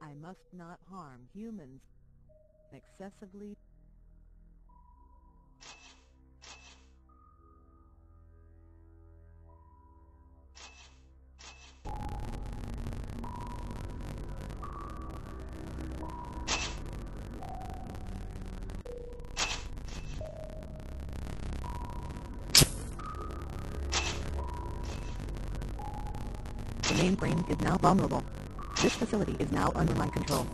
I must not harm humans excessively. The mainframe is now vulnerable. This facility is now under my control.